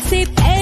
Se pega.